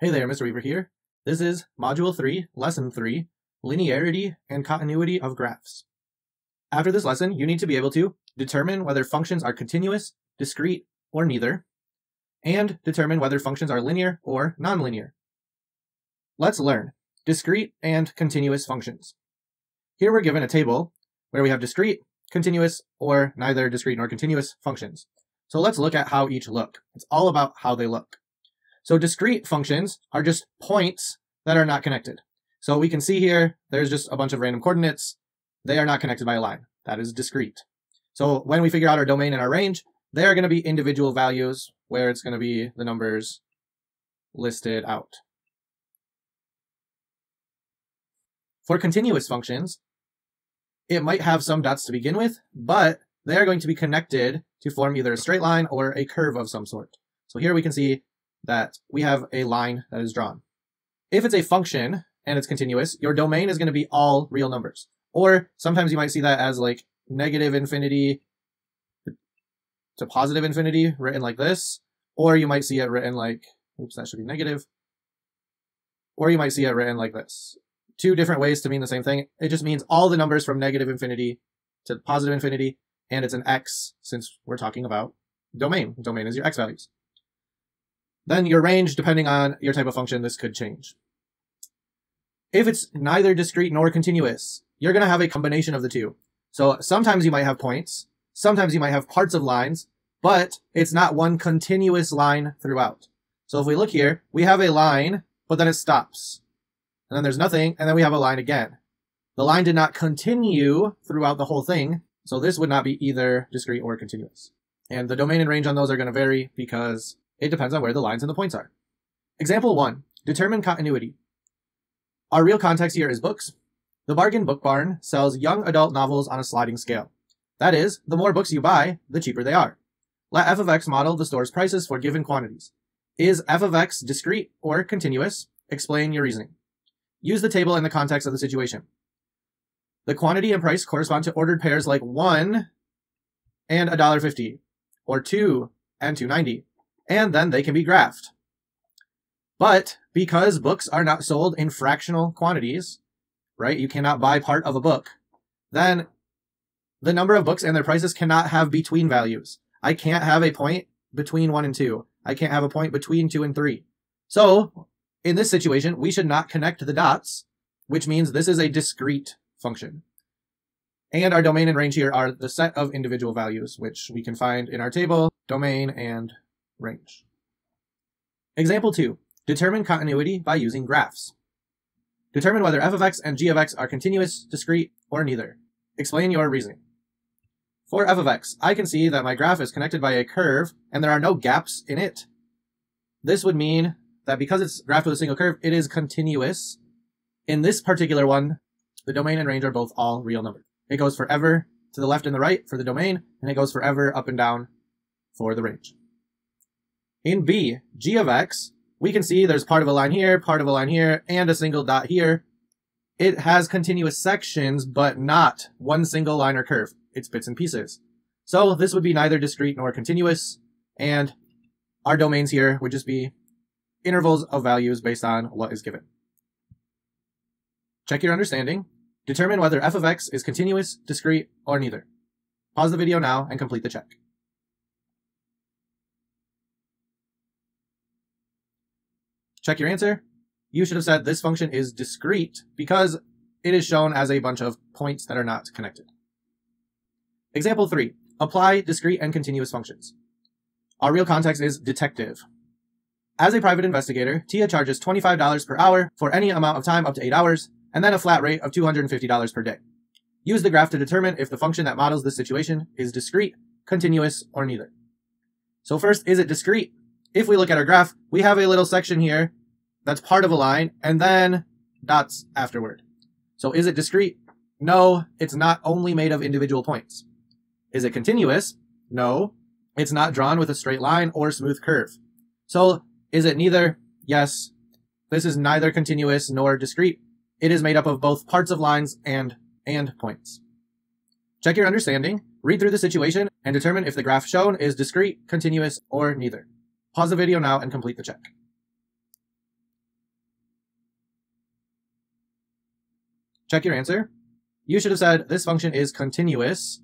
Hey there, Mr. Weaver here. This is Module 3, Lesson 3, Linearity and Continuity of Graphs. After this lesson, you need to be able to determine whether functions are continuous, discrete, or neither, and determine whether functions are linear or nonlinear. Let's learn discrete and continuous functions. Here we're given a table where we have discrete, continuous, or neither discrete nor continuous functions. So let's look at how each look. It's all about how they look. So discrete functions are just points that are not connected. So we can see here, there's just a bunch of random coordinates. They are not connected by a line. That is discrete. So when we figure out our domain and our range, they are going to be individual values where it's going to be the numbers listed out. For continuous functions, it might have some dots to begin with, but they are going to be connected to form either a straight line or a curve of some sort. So here we can see that we have a line that is drawn. If it's a function and it's continuous, your domain is going to be all real numbers. Or sometimes you might see that as like negative infinity to positive infinity written like this. Or you might see it written like, oops, that should be negative. Or you might see it written like this. Two different ways to mean the same thing. It just means all the numbers from negative infinity to positive infinity, and it's an x since we're talking about domain. Domain is your x values. Then your range, depending on your type of function, this could change. If it's neither discrete nor continuous, you're going to have a combination of the two. So sometimes you might have points, sometimes you might have parts of lines, but it's not one continuous line throughout. So if we look here, we have a line, but then it stops. And then there's nothing, and then we have a line again. The line did not continue throughout the whole thing, so this would not be either discrete or continuous. And the domain and range on those are going to vary because it depends on where the lines and the points are. Example 1. Determine continuity. Our real context here is books. The Bargain Book Barn sells young adult novels on a sliding scale. That is, the more books you buy, the cheaper they are. Let f of x model the store's prices for given quantities. Is f of x discrete or continuous? Explain your reasoning. Use the table in the context of the situation. The quantity and price correspond to ordered pairs like 1 and $1.50, or 2 and 2.90 and then they can be graphed. But because books are not sold in fractional quantities, right? You cannot buy part of a book. Then the number of books and their prices cannot have between values. I can't have a point between one and two. I can't have a point between two and three. So in this situation, we should not connect the dots, which means this is a discrete function. And our domain and range here are the set of individual values, which we can find in our table, domain and range. Example 2. Determine continuity by using graphs. Determine whether f of x and g of x are continuous, discrete, or neither. Explain your reasoning. For f of x, I can see that my graph is connected by a curve and there are no gaps in it. This would mean that because it's graphed with a single curve, it is continuous. In this particular one, the domain and range are both all real numbers. It goes forever to the left and the right for the domain, and it goes forever up and down for the range. In B, g of x, we can see there's part of a line here, part of a line here, and a single dot here. It has continuous sections, but not one single line or curve. It's bits and pieces. So this would be neither discrete nor continuous, and our domains here would just be intervals of values based on what is given. Check your understanding. Determine whether f of x is continuous, discrete, or neither. Pause the video now and complete the check. Check your answer. You should have said this function is discrete because it is shown as a bunch of points that are not connected. Example 3. Apply discrete and continuous functions. Our real context is detective. As a private investigator, Tia charges $25 per hour for any amount of time up to 8 hours, and then a flat rate of $250 per day. Use the graph to determine if the function that models this situation is discrete, continuous, or neither. So first, is it discrete? If we look at our graph, we have a little section here that's part of a line, and then dots afterward. So is it discrete? No, it's not only made of individual points. Is it continuous? No, it's not drawn with a straight line or smooth curve. So is it neither? Yes, this is neither continuous nor discrete. It is made up of both parts of lines and and points. Check your understanding, read through the situation, and determine if the graph shown is discrete, continuous, or neither. Pause the video now and complete the check. Check your answer. You should have said this function is continuous.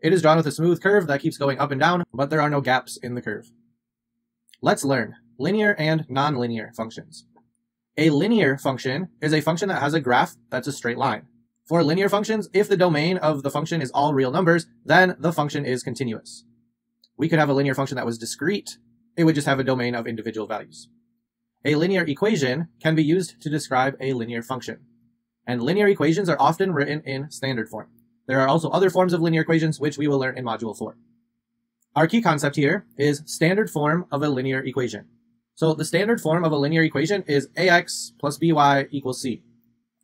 It is drawn with a smooth curve that keeps going up and down, but there are no gaps in the curve. Let's learn linear and nonlinear functions. A linear function is a function that has a graph that's a straight line. For linear functions, if the domain of the function is all real numbers, then the function is continuous. We could have a linear function that was discrete. It would just have a domain of individual values. A linear equation can be used to describe a linear function. And linear equations are often written in standard form. There are also other forms of linear equations, which we will learn in Module 4. Our key concept here is standard form of a linear equation. So the standard form of a linear equation is ax plus by equals c,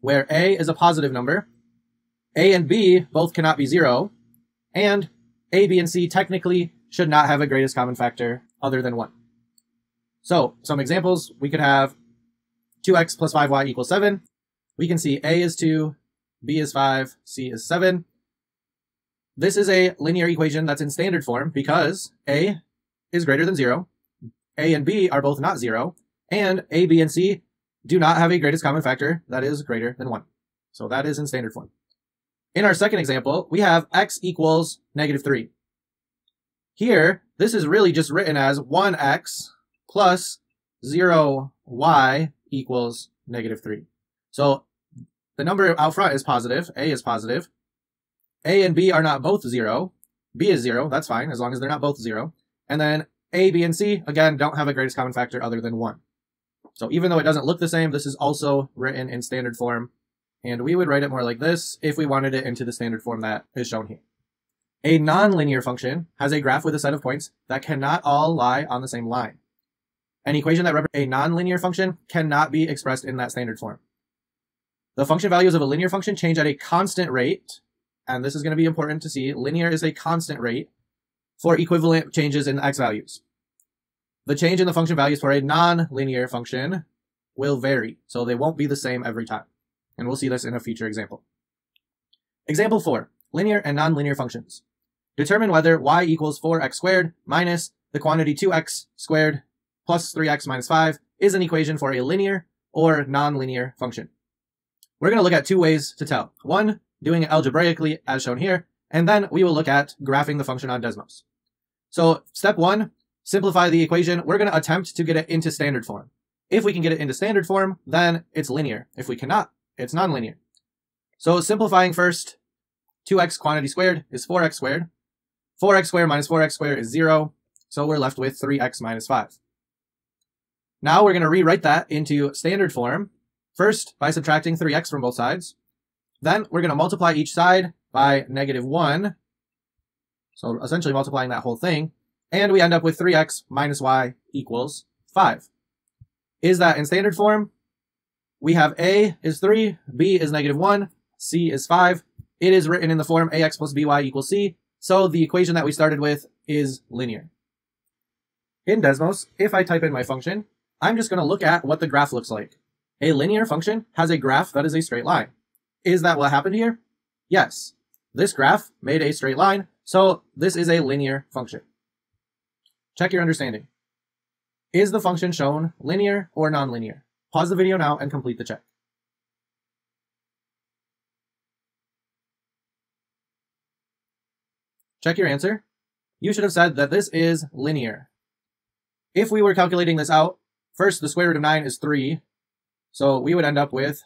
where a is a positive number, a and b both cannot be zero, and a, b, and c technically should not have a greatest common factor other than 1. So, some examples, we could have 2x plus 5y equals 7. We can see a is 2, b is 5, c is 7. This is a linear equation that's in standard form because a is greater than 0, a and b are both not 0, and a, b, and c do not have a greatest common factor that is greater than 1. So that is in standard form. In our second example, we have x equals negative 3. Here, this is really just written as 1x plus 0y equals negative 3. So the number out front is positive, a is positive. a and b are not both 0. b is 0, that's fine, as long as they're not both 0. And then a, b, and c, again, don't have a greatest common factor other than 1. So even though it doesn't look the same, this is also written in standard form. And we would write it more like this if we wanted it into the standard form that is shown here. A nonlinear function has a graph with a set of points that cannot all lie on the same line. An equation that represents a nonlinear function cannot be expressed in that standard form. The function values of a linear function change at a constant rate, and this is going to be important to see. Linear is a constant rate for equivalent changes in x values. The change in the function values for a non-linear function will vary, so they won't be the same every time. And we'll see this in a future example. Example 4. Linear and nonlinear functions. Determine whether y equals 4x squared minus the quantity 2x squared plus 3x minus 5 is an equation for a linear or nonlinear function. We're going to look at two ways to tell. One, doing it algebraically as shown here, and then we will look at graphing the function on Desmos. So step one, simplify the equation. We're going to attempt to get it into standard form. If we can get it into standard form, then it's linear. If we cannot, it's nonlinear. So simplifying first, 2x quantity squared is 4x squared. 4x squared minus 4x squared is 0, so we're left with 3x minus 5. Now we're going to rewrite that into standard form, first by subtracting 3x from both sides. Then we're going to multiply each side by negative 1, so essentially multiplying that whole thing, and we end up with 3x minus y equals 5. Is that in standard form? We have a is 3, b is negative 1, c is 5. It is written in the form ax plus by equals c, so the equation that we started with is linear. In Desmos, if I type in my function, I'm just going to look at what the graph looks like. A linear function has a graph that is a straight line. Is that what happened here? Yes. This graph made a straight line, so this is a linear function. Check your understanding. Is the function shown linear or nonlinear? Pause the video now and complete the check. Check your answer. You should have said that this is linear. If we were calculating this out, first the square root of 9 is 3, so we would end up with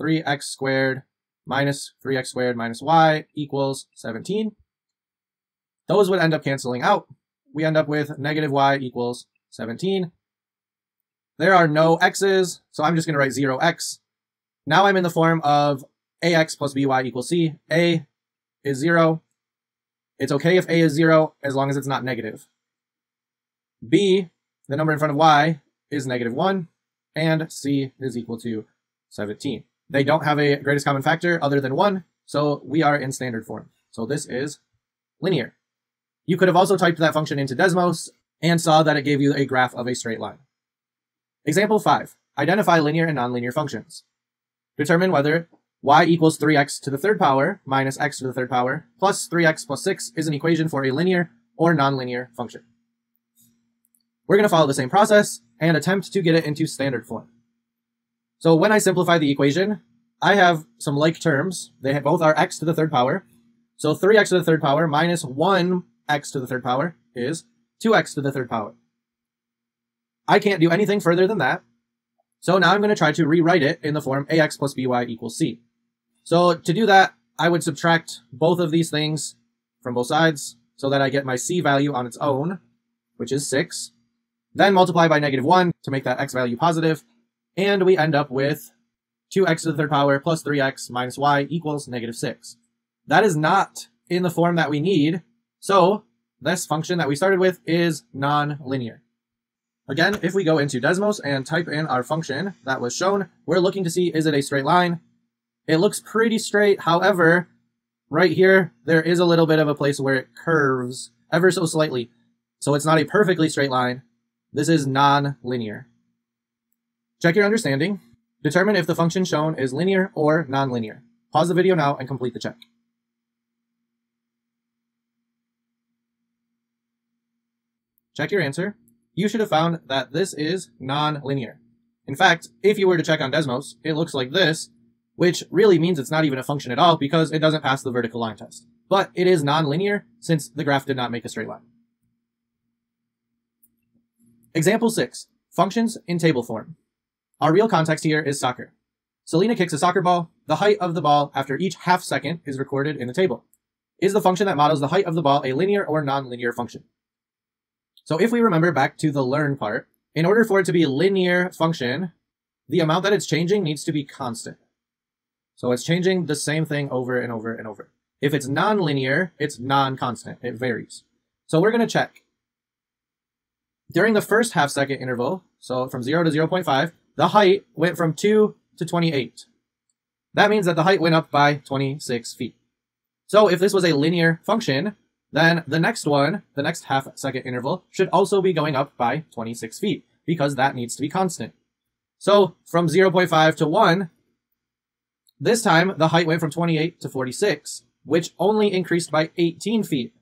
3x squared minus 3x squared minus y equals 17. Those would end up canceling out. We end up with negative y equals 17. There are no x's, so I'm just going to write 0x. Now I'm in the form of ax plus by equals c. a is 0, it's okay if a is 0 as long as it's not negative. b, the number in front of y, is negative 1, and c is equal to 17. They don't have a greatest common factor other than 1, so we are in standard form. So this is linear. You could have also typed that function into Desmos and saw that it gave you a graph of a straight line. Example 5. Identify linear and nonlinear functions. Determine whether y equals 3x to the third power minus x to the third power plus 3x plus 6 is an equation for a linear or nonlinear function. We're going to follow the same process and attempt to get it into standard form. So when I simplify the equation, I have some like terms. They both are x to the third power. So 3x to the third power minus 1x to the third power is 2x to the third power. I can't do anything further than that. So now I'm going to try to rewrite it in the form ax plus by equals c. So to do that, I would subtract both of these things from both sides so that I get my c value on its own, which is 6. Then multiply by negative 1 to make that x value positive, and we end up with 2x to the third power plus 3x minus y equals negative 6. That is not in the form that we need, so this function that we started with is non-linear. Again, if we go into Desmos and type in our function that was shown, we're looking to see is it a straight line. It looks pretty straight, however, right here, there is a little bit of a place where it curves ever so slightly. So it's not a perfectly straight line. This is non-linear. Check your understanding. Determine if the function shown is linear or non-linear. Pause the video now and complete the check. Check your answer. You should have found that this is non-linear. In fact, if you were to check on Desmos, it looks like this, which really means it's not even a function at all because it doesn't pass the vertical line test. But it is non-linear since the graph did not make a straight line. Example 6. Functions in table form. Our real context here is soccer. Selena kicks a soccer ball. The height of the ball after each half second is recorded in the table. Is the function that models the height of the ball a linear or non-linear function? So if we remember back to the learn part, in order for it to be a linear function, the amount that it's changing needs to be constant. So it's changing the same thing over and over and over. If it's non-linear, it's non-constant. It varies. So we're going to check. During the first half second interval, so from 0 to 0.5, the height went from 2 to 28. That means that the height went up by 26 feet. So if this was a linear function, then the next one, the next half second interval, should also be going up by 26 feet, because that needs to be constant. So from 0.5 to 1, this time the height went from 28 to 46, which only increased by 18 feet.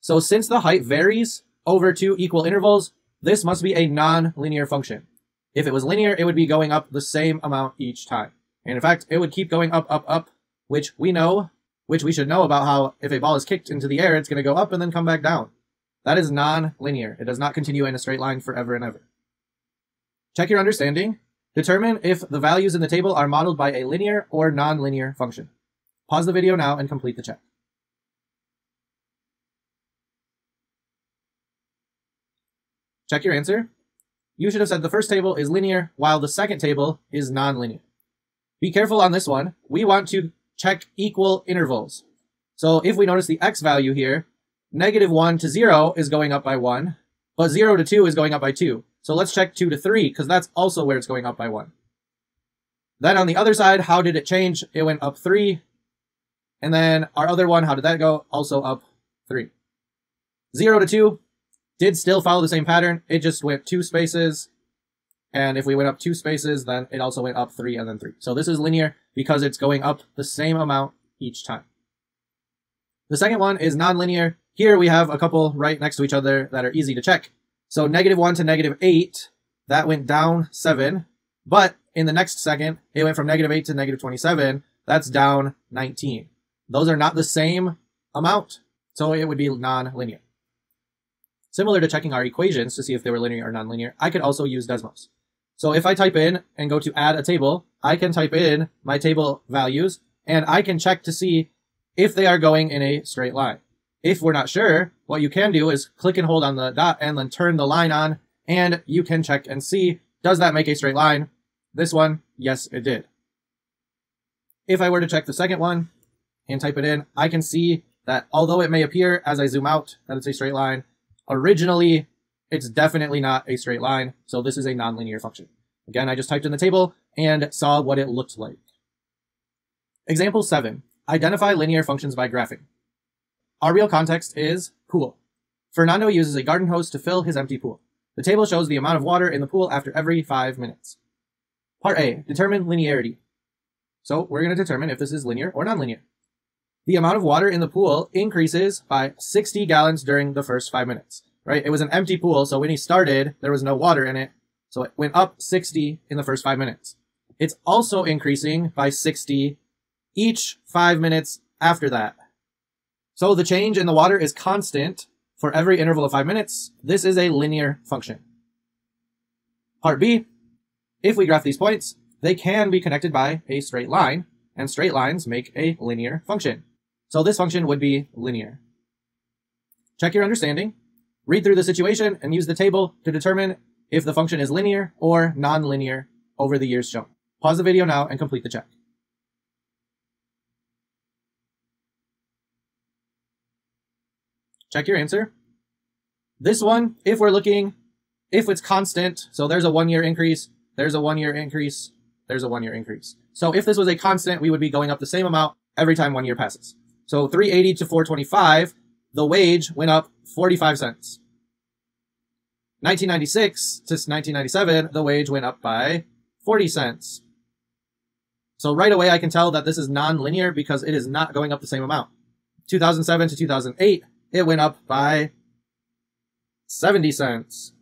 So since the height varies over two equal intervals, this must be a non-linear function. If it was linear, it would be going up the same amount each time. And in fact, it would keep going up, up, up, which we know which we should know about how if a ball is kicked into the air, it's going to go up and then come back down. That is non-linear. It does not continue in a straight line forever and ever. Check your understanding. Determine if the values in the table are modeled by a linear or non-linear function. Pause the video now and complete the check. Check your answer. You should have said the first table is linear while the second table is non-linear. Be careful on this one. We want to check equal intervals. So if we notice the x value here, negative 1 to 0 is going up by 1, but 0 to 2 is going up by 2. So let's check 2 to 3, because that's also where it's going up by 1. Then on the other side, how did it change? It went up 3. And then our other one, how did that go? Also up 3. 0 to 2 did still follow the same pattern. It just went two spaces and if we went up two spaces, then it also went up three and then three. So this is linear because it's going up the same amount each time. The second one is nonlinear. Here we have a couple right next to each other that are easy to check. So negative one to negative eight, that went down seven. But in the next second, it went from negative eight to negative 27. That's down 19. Those are not the same amount. So it would be non-linear. Similar to checking our equations to see if they were linear or nonlinear, I could also use Desmos. So if I type in and go to add a table, I can type in my table values and I can check to see if they are going in a straight line. If we're not sure, what you can do is click and hold on the dot and then turn the line on and you can check and see, does that make a straight line? This one, yes, it did. If I were to check the second one and type it in, I can see that although it may appear as I zoom out that it's a straight line, originally it's definitely not a straight line, so this is a nonlinear function. Again, I just typed in the table and saw what it looked like. Example 7. Identify linear functions by graphing. Our real context is pool. Fernando uses a garden hose to fill his empty pool. The table shows the amount of water in the pool after every 5 minutes. Part A. Determine linearity. So we're going to determine if this is linear or nonlinear. The amount of water in the pool increases by 60 gallons during the first 5 minutes right? It was an empty pool, so when he started, there was no water in it. So it went up 60 in the first five minutes. it's also increasing by 60 each five minutes after that. So the change in the water is constant for every interval of five minutes. This is a linear function. Part B, if we graph these points, they can be connected by a straight line, and straight lines make a linear function. So this function would be linear. Check your understanding, read through the situation, and use the table to determine if the function is linear or non-linear over the years shown. Pause the video now and complete the check. Check your answer. This one, if we're looking, if it's constant, so there's a one year increase, there's a one year increase, there's a one year increase. So if this was a constant, we would be going up the same amount every time one year passes. So 380 to 425, the wage went up 45 cents. 1996 to 1997, the wage went up by 40 cents. So right away, I can tell that this is non-linear because it is not going up the same amount. 2007 to 2008, it went up by 70 cents.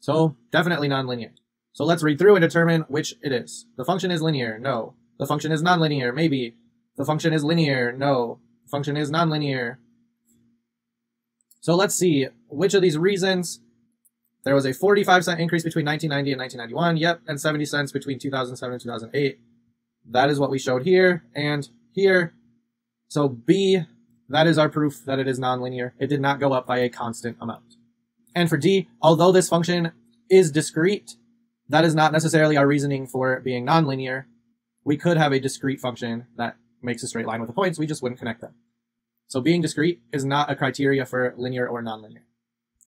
So definitely non-linear. So let's read through and determine which it is. The function is linear. No. The function is non-linear. Maybe. The function is linear. No. Function is non-linear. So let's see which of these reasons there was a 45 cent increase between 1990 and 1991. Yep. And 70 cents between 2007 and 2008. That is what we showed here and here. So B, that is our proof that it is nonlinear. It did not go up by a constant amount. And for D, although this function is discrete, that is not necessarily our reasoning for it being nonlinear. We could have a discrete function that makes a straight line with the points, we just wouldn't connect them. So being discrete is not a criteria for linear or nonlinear.